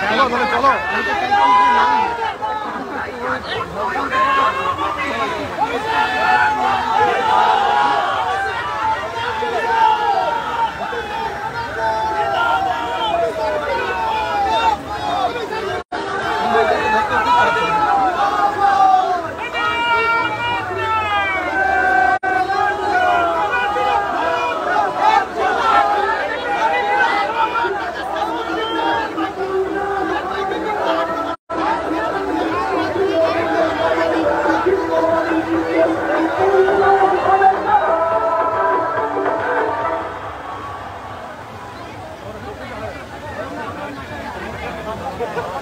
感谢党的们的关 Gracias.